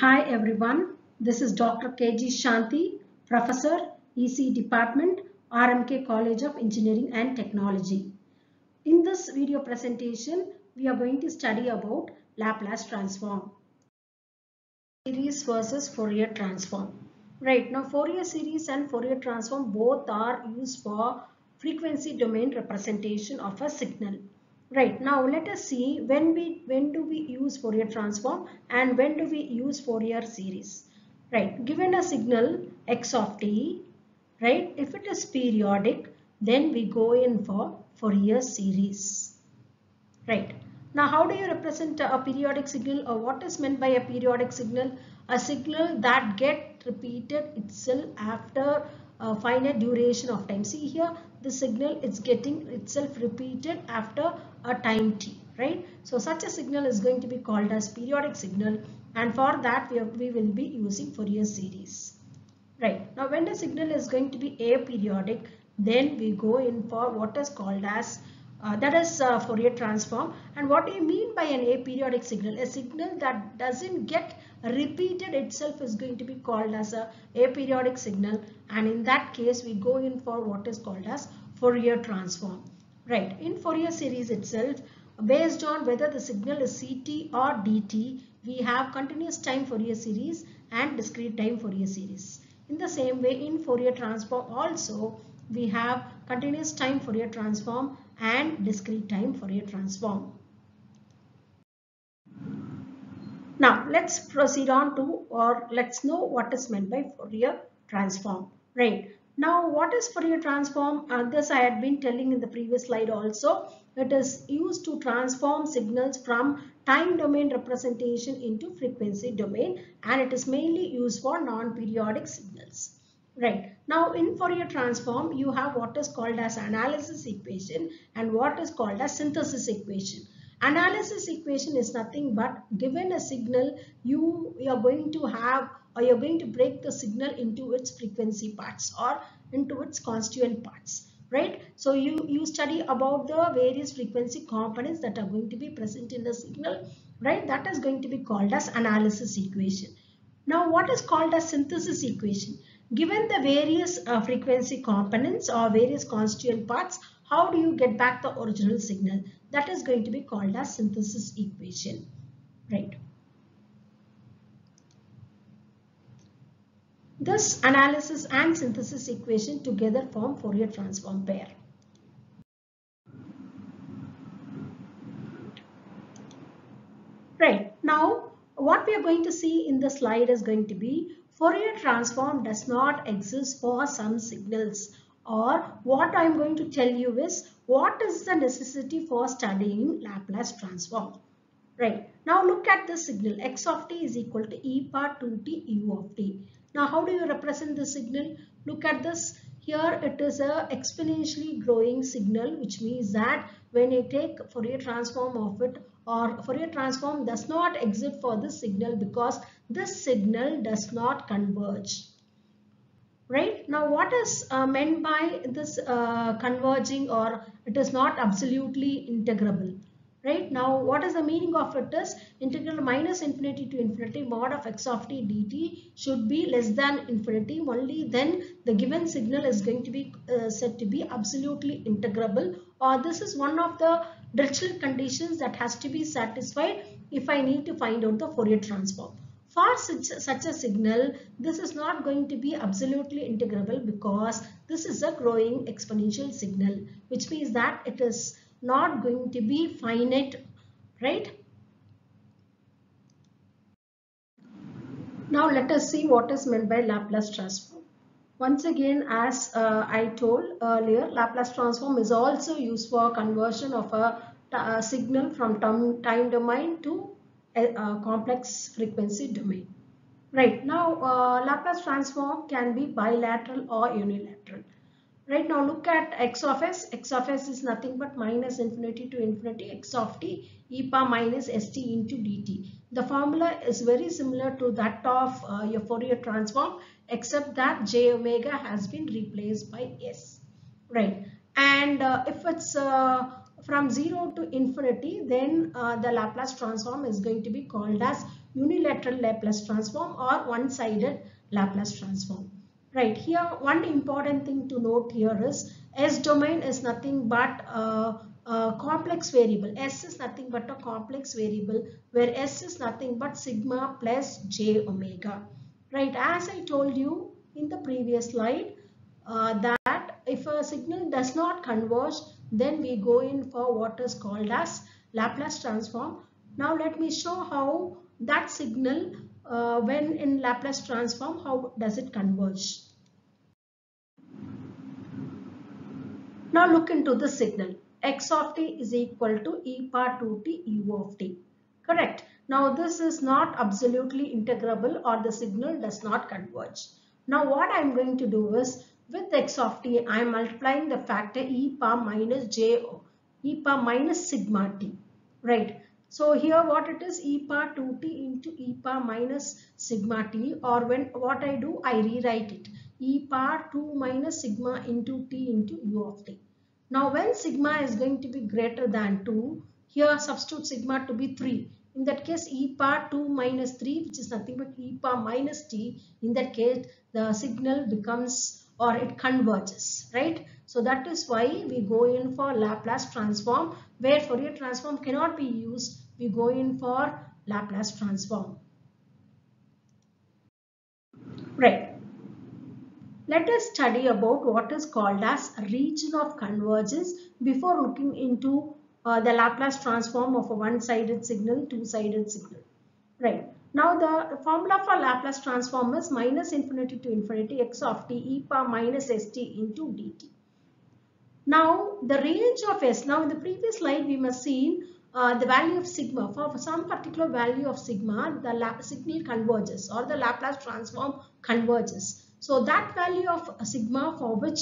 Hi everyone, this is Dr. KG Shanti, Professor, EC Department, RMK College of Engineering and Technology. In this video presentation, we are going to study about Laplace transform. Series versus Fourier transform. Right, now Fourier series and Fourier transform both are used for frequency domain representation of a signal. Right, now let us see when we when do we use Fourier transform and when do we use Fourier series. Right, given a signal x of t, right, if it is periodic, then we go in for Fourier series. Right. Now, how do you represent a periodic signal or what is meant by a periodic signal? A signal that get repeated itself after a finite duration of time. See here, the signal is getting itself repeated after a time t, right? So, such a signal is going to be called as periodic signal and for that we, we will be using Fourier series. Right. Now, when the signal is going to be aperiodic, then we go in for what is called as uh, that is uh, Fourier transform. And what do you mean by an aperiodic signal? A signal that doesn't get repeated itself is going to be called as a aperiodic signal. And in that case, we go in for what is called as Fourier transform. Right. In Fourier series itself, based on whether the signal is CT or DT, we have continuous time Fourier series and discrete time Fourier series. In the same way, in Fourier transform also, we have continuous time Fourier transform and discrete time Fourier transform. Now let's proceed on to or let's know what is meant by Fourier transform. Right. Now what is Fourier transform? Uh, this I had been telling in the previous slide also. It is used to transform signals from time domain representation into frequency domain and it is mainly used for non-periodic signals. Right. Now in Fourier transform, you have what is called as analysis equation and what is called as synthesis equation. Analysis equation is nothing but given a signal, you, you are going to have or you're going to break the signal into its frequency parts or into its constituent parts. Right. So you, you study about the various frequency components that are going to be present in the signal. Right. That is going to be called as analysis equation. Now what is called as synthesis equation? Given the various uh, frequency components or various constituent parts, how do you get back the original signal? That is going to be called as synthesis equation. Right. This analysis and synthesis equation together form Fourier transform pair. Right. Now, what we are going to see in the slide is going to be Fourier transform does not exist for some signals or what I am going to tell you is what is the necessity for studying Laplace transform. Right. Now look at this signal x of t is equal to e power 2t u of t. Now how do you represent the signal? Look at this. Here it is a exponentially growing signal which means that when you take Fourier transform of it or Fourier transform does not exist for this signal because this signal does not converge. Right? Now what is uh, meant by this uh, converging or it is not absolutely integrable? Right? Now what is the meaning of it is integral minus infinity to infinity mod of x of t dt should be less than infinity. Only then the given signal is going to be uh, said to be absolutely integrable. Or this is one of the Dirichlet conditions that has to be satisfied if I need to find out the Fourier transform. For such, such a signal, this is not going to be absolutely integrable because this is a growing exponential signal, which means that it is not going to be finite, right? Now let us see what is meant by Laplace transform. Once again, as uh, I told earlier, Laplace transform is also used for conversion of a, a signal from time domain to a, complex frequency domain. Right, now uh, Laplace transform can be bilateral or unilateral. Right now look at x of s. x of s is nothing but minus infinity to infinity x of t e power minus st into dt. The formula is very similar to that of uh, your Fourier transform except that j omega has been replaced by s. Right. And uh, if it's uh, from 0 to infinity then uh, the Laplace transform is going to be called as unilateral Laplace transform or one-sided Laplace transform. Right, here one important thing to note here is S domain is nothing but a, a complex variable. S is nothing but a complex variable where S is nothing but sigma plus j omega. Right, as I told you in the previous slide uh, that if a signal does not converge then we go in for what is called as Laplace transform. Now let me show how that signal uh, when in Laplace transform how does it converge. Now look into the signal x of t is equal to e power 2t u of t. Correct. Now this is not absolutely integrable or the signal does not converge. Now what I am going to do is with x of t I am multiplying the factor e power minus j e power minus sigma t. Right. So here what it is e power 2t into e power minus sigma t or when what I do I rewrite it e power 2 minus sigma into t into u of t. Now when sigma is going to be greater than 2 here substitute sigma to be 3. In that case e power 2 minus 3 which is nothing but e power minus t in that case the signal becomes or it converges right. So that is why we go in for Laplace transform where Fourier transform cannot be used we go in for Laplace transform. Right. Let us study about what is called as region of convergence before looking into uh, the Laplace transform of a one-sided signal, two-sided signal. Right. Now the formula for Laplace transform is minus infinity to infinity x of t e power minus st into dt. Now the range of s, now in the previous slide we must seen uh, the value of sigma. For, for some particular value of sigma, the signal converges or the Laplace transform converges. So that value of sigma for which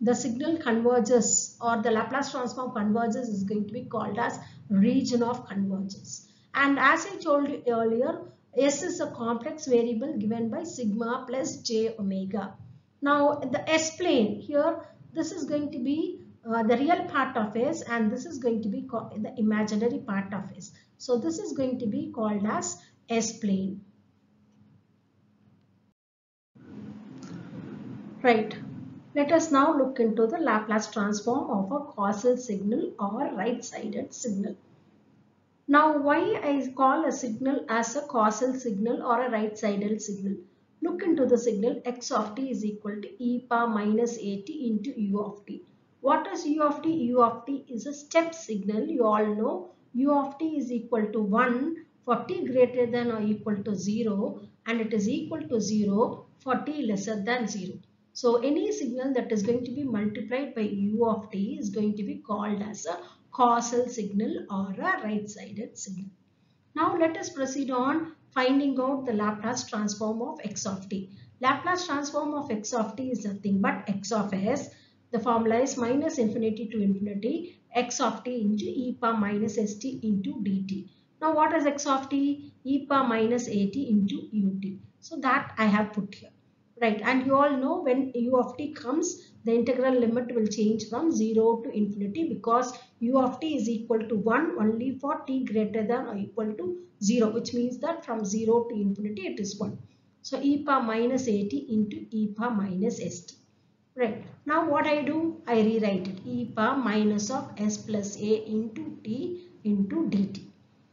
the signal converges or the Laplace transform converges is going to be called as region of convergence. And as I told you earlier, S is a complex variable given by sigma plus j omega. Now the S plane here, this is going to be uh, the real part of S and this is going to be the imaginary part of S. So this is going to be called as S plane. Right. Let us now look into the Laplace transform of a causal signal or right-sided signal. Now why I call a signal as a causal signal or a right-sided signal? Look into the signal x of t is equal to e power minus at into u of t. What is u of t? u of t is a step signal. You all know u of t is equal to 1 for t greater than or equal to 0 and it is equal to 0 for t lesser than 0. So any signal that is going to be multiplied by u of t is going to be called as a causal signal or a right-sided signal. Now let us proceed on finding out the Laplace transform of x of t. Laplace transform of x of t is nothing but x of s. The formula is minus infinity to infinity x of t into e power minus st into dt. Now what is x of t? e power minus at into ut. So that I have put here. Right and you all know when u of t comes the integral limit will change from 0 to infinity because u of t is equal to 1 only for t greater than or equal to 0 which means that from 0 to infinity it is 1. So e power minus at into e power minus st. Right. Now what I do? I rewrite it e power minus of s plus a into t into dt.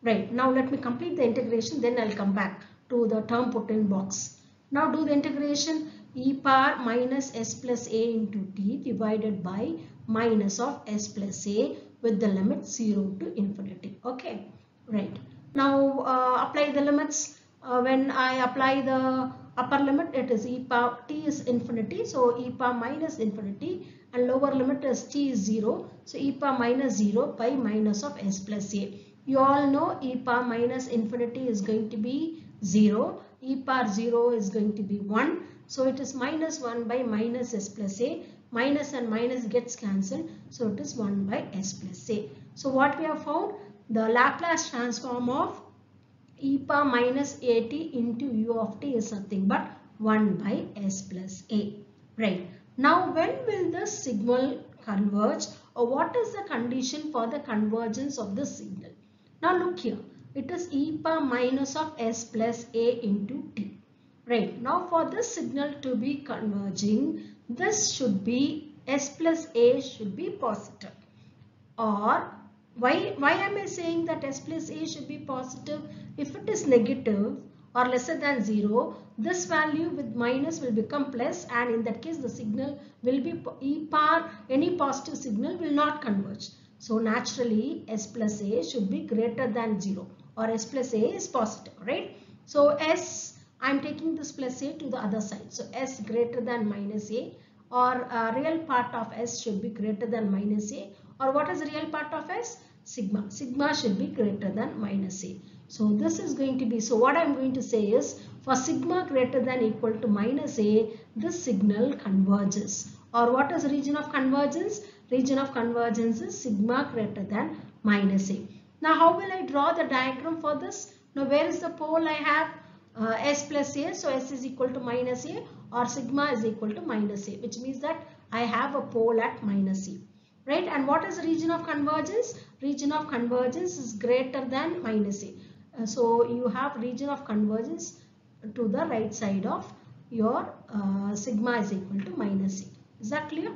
Right. Now let me complete the integration then I'll come back to the term put in box. Now do the integration e power minus s plus a into t divided by minus of s plus a with the limit 0 to infinity. Okay, right. Now uh, apply the limits. Uh, when I apply the upper limit, it is e power t is infinity. So e power minus infinity and lower limit is t is 0. So e power minus 0 by minus of s plus a. You all know e power minus infinity is going to be 0. e power 0 is going to be 1 so it is minus 1 by minus s plus a. Minus and minus gets cancelled. So it is 1 by s plus a. So what we have found? The Laplace transform of e power minus at into u of t is nothing but 1 by s plus a. Right. Now when will the signal converge or what is the condition for the convergence of the signal? Now look here. It is e power minus of s plus a into t. Right. Now for this signal to be converging, this should be s plus a should be positive. Or why, why am I saying that s plus a should be positive? If it is negative or lesser than 0, this value with minus will become plus and in that case the signal will be e power, any positive signal will not converge. So naturally s plus a should be greater than 0 or s plus a is positive, right? So s I am taking this plus a to the other side. So s greater than minus a or uh, real part of s should be greater than minus a or what is real part of s? Sigma. Sigma should be greater than minus a. So this is going to be, so what I am going to say is for sigma greater than equal to minus a, this signal converges. Or what is region of convergence? Region of convergence is sigma greater than minus a. Now how will I draw the diagram for this? Now where is the pole I have? uh, s plus a so s is equal to minus a or sigma is equal to minus a which means that I have a pole at minus a right? And what is the region of convergence? Region of convergence is greater than minus a. Uh, so you have region of convergence to the right side of your uh, sigma is equal to minus a. Is that clear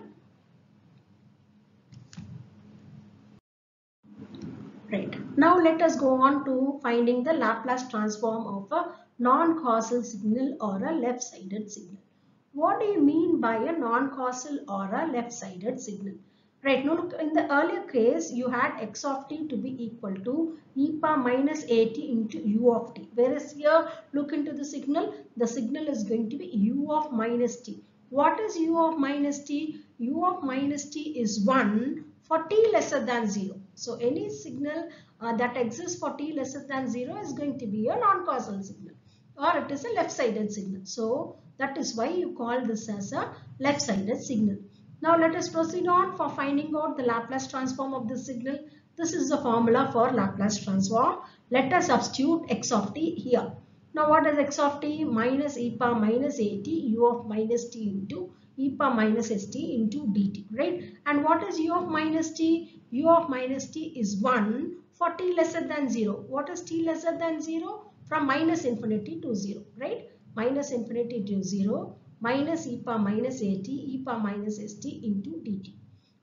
right now let us go on to finding the Laplace transform of a non-causal signal or a left-sided signal. What do you mean by a non-causal or a left-sided signal? Right, now look, in the earlier case, you had x of t to be equal to e power minus at into u of t. Whereas here, look into the signal, the signal is going to be u of minus t. What is u of minus t? u of minus t is 1 for t lesser than 0. So any signal uh, that exists for t lesser than 0 is going to be a non-causal signal or it is a left-sided signal. So that is why you call this as a left-sided signal. Now let us proceed on for finding out the Laplace transform of this signal. This is the formula for Laplace transform. Let us substitute x of t here. Now what is x of t? Minus e power minus at u of minus t into e power minus st into dt, right? And what is u of minus t? U of minus t is 1 for t lesser than 0. What is t lesser than 0? from minus infinity to 0, right? Minus infinity to 0 minus e power minus at e power minus st into dt.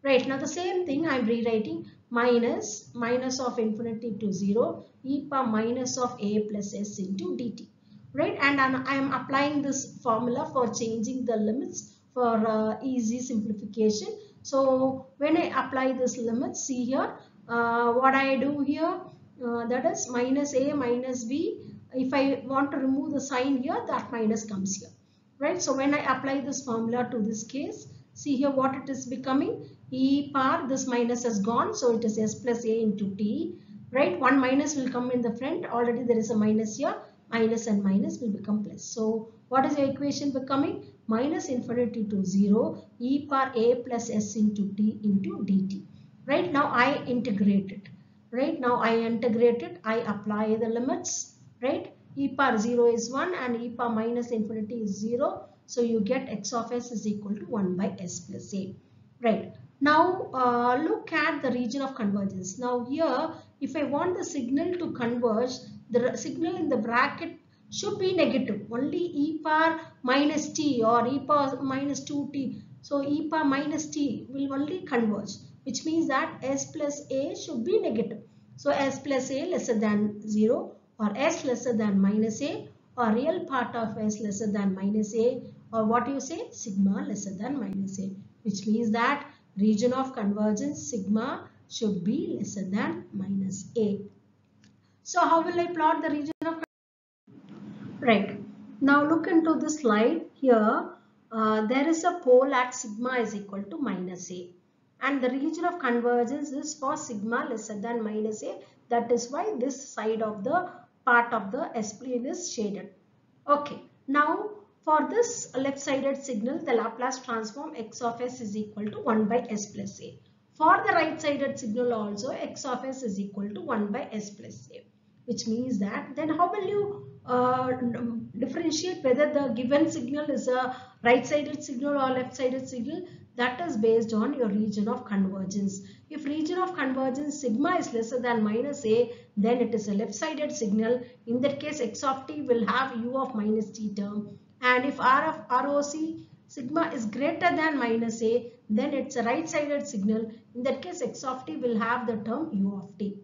Right, now the same thing I am rewriting minus minus of infinity to 0 e power minus of a plus s into dt. Right, and I am applying this formula for changing the limits for uh, easy simplification. So when I apply this limit, see here, uh, what I do here, uh, that is minus a minus b if I want to remove the sign here, that minus comes here. Right? So when I apply this formula to this case, see here what it is becoming. E power, this minus has gone. So it is s plus a into t. Right? One minus will come in the front. Already there is a minus here. Minus and minus will become plus. So what is the equation becoming? Minus infinity to 0 e power a plus s into t into dt. Right? Now I integrate it. Right? Now I integrate it. I apply the limits right? e power 0 is 1 and e power minus infinity is 0. So you get x of s is equal to 1 by s plus a. Right. Now uh, look at the region of convergence. Now here if I want the signal to converge, the signal in the bracket should be negative. Only e power minus t or e power minus 2t. So e power minus t will only converge which means that s plus a should be negative. So s plus a lesser than 0 or s lesser than minus a or real part of s lesser than minus a or what you say sigma lesser than minus a which means that region of convergence sigma should be lesser than minus a. So how will I plot the region Right. Now look into this slide here. Uh, there is a pole at sigma is equal to minus a and the region of convergence is for sigma lesser than minus a that is why this side of the part of the S-plane is shaded. Okay, now for this left-sided signal, the Laplace transform x of s is equal to 1 by s plus a. For the right-sided signal also, x of s is equal to 1 by s plus a. Which means that then how will you uh, differentiate whether the given signal is a right-sided signal or left-sided signal? that is based on your region of convergence. If region of convergence sigma is lesser than minus a, then it is a left-sided signal. In that case, x of t will have u of minus t term. And if r of ROC sigma is greater than minus a, then it's a right-sided signal. In that case, x of t will have the term u of t.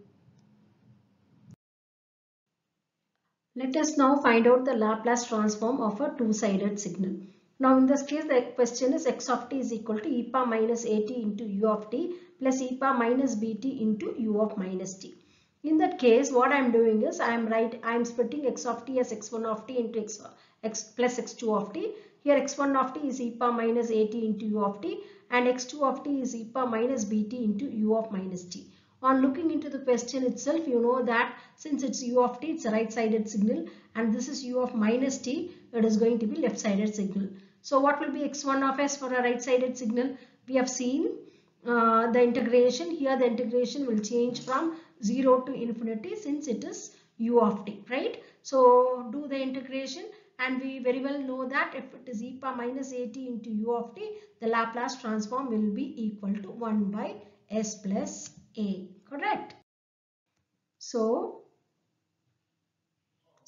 Let us now find out the Laplace transform of a two-sided signal. Now in this case the question is x of t is equal to e power minus at into u of t plus e power minus bt into u of minus t. In that case what I am doing is I am right I am splitting x of t as x1 of t into x, x plus x2 of t. Here x1 of t is e power minus at into u of t and x2 of t is e power minus bt into u of minus t. On looking into the question itself you know that since it's u of t it's a right sided signal and this is u of minus t it is going to be left sided signal. So what will be x1 of s for a right-sided signal? We have seen uh, the integration. Here the integration will change from 0 to infinity since it is u of t, right? So do the integration and we very well know that if it is e power minus at into u of t, the Laplace transform will be equal to 1 by s plus a, correct? So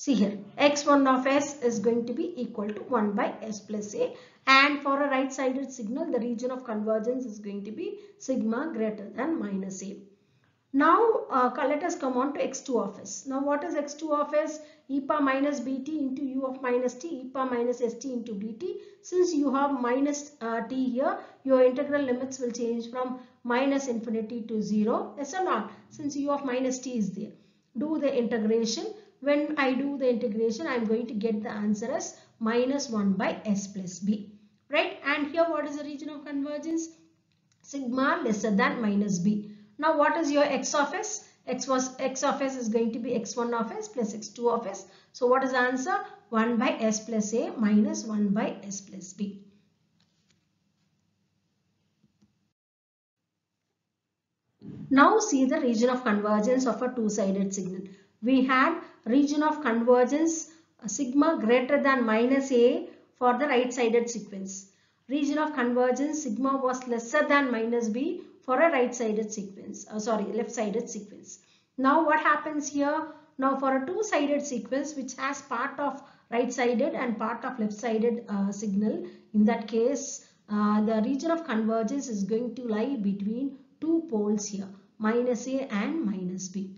See here, x1 of s is going to be equal to 1 by s plus a and for a right-sided signal, the region of convergence is going to be sigma greater than minus a. Now, uh, let us come on to x2 of s. Now, what is x2 of s? e power minus bt into u of minus t, e power minus st into dt. Since you have minus uh, t here, your integral limits will change from minus infinity to 0. Yes or not? Since u of minus t is there. Do the integration when I do the integration, I am going to get the answer as minus 1 by s plus b. Right? And here what is the region of convergence? Sigma lesser than minus b. Now what is your x of s? x was x of s is going to be x1 of s plus x2 of s. So what is the answer? 1 by s plus a minus 1 by s plus b. Now see the region of convergence of a two-sided signal we had region of convergence uh, sigma greater than minus a for the right-sided sequence. Region of convergence sigma was lesser than minus b for a right-sided sequence, uh, sorry, left-sided sequence. Now what happens here? Now for a two-sided sequence which has part of right-sided and part of left-sided uh, signal, in that case uh, the region of convergence is going to lie between two poles here, minus a and minus b.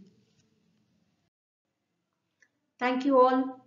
Thank you all.